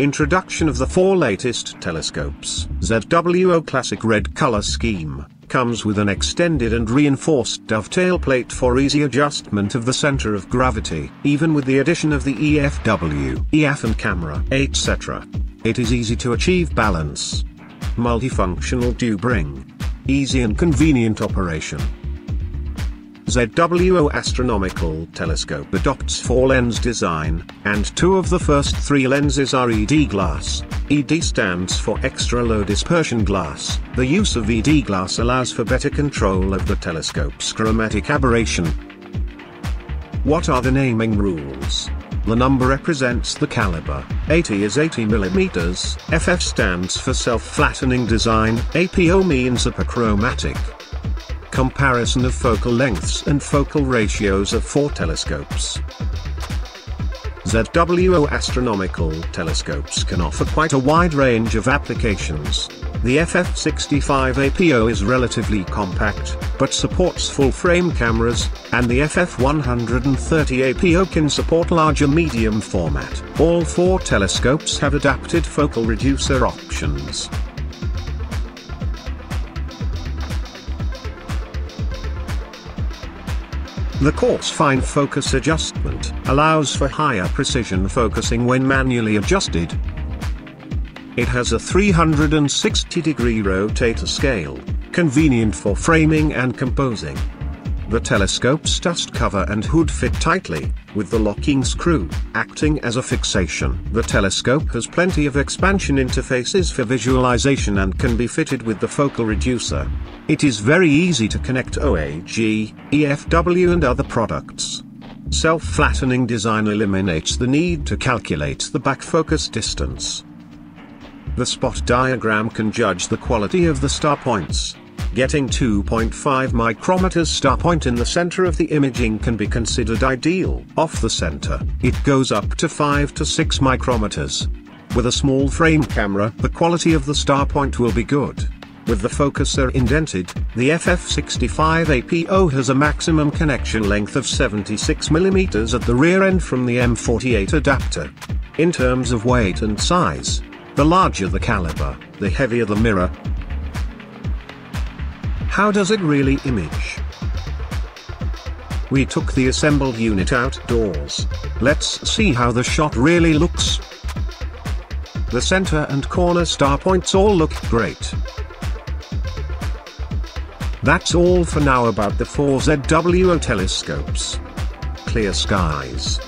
Introduction of the four latest telescopes. ZWO Classic Red color scheme comes with an extended and reinforced dovetail plate for easy adjustment of the center of gravity, even with the addition of the EFW, EF and camera, etc. It is easy to achieve balance. Multifunctional tube ring. Easy and convenient operation. ZWO Astronomical Telescope adopts four-lens design, and two of the first three lenses are ED glass. ED stands for extra low dispersion glass. The use of ED glass allows for better control of the telescope's chromatic aberration. What are the naming rules? The number represents the caliber. 80 is 80 mm. FF stands for self-flattening design. APO means apochromatic comparison of focal lengths and focal ratios of four telescopes. ZWO astronomical telescopes can offer quite a wide range of applications. The FF65 APO is relatively compact, but supports full-frame cameras, and the FF130 APO can support larger medium format. All four telescopes have adapted focal reducer options. The coarse fine focus adjustment allows for higher precision focusing when manually adjusted. It has a 360 degree rotator scale, convenient for framing and composing. The telescope's dust cover and hood fit tightly, with the locking screw acting as a fixation. The telescope has plenty of expansion interfaces for visualization and can be fitted with the focal reducer. It is very easy to connect OAG, EFW and other products. Self-flattening design eliminates the need to calculate the back focus distance. The spot diagram can judge the quality of the star points. Getting 2.5 micrometers star point in the center of the imaging can be considered ideal. Off the center, it goes up to 5 to 6 micrometers. With a small frame camera, the quality of the star point will be good. With the focuser indented, the FF65 APO has a maximum connection length of 76 mm at the rear end from the M48 adapter. In terms of weight and size, the larger the caliber, the heavier the mirror, how does it really image? We took the assembled unit outdoors. Let's see how the shot really looks. The center and corner star points all look great. That's all for now about the 4ZWO telescopes. Clear skies.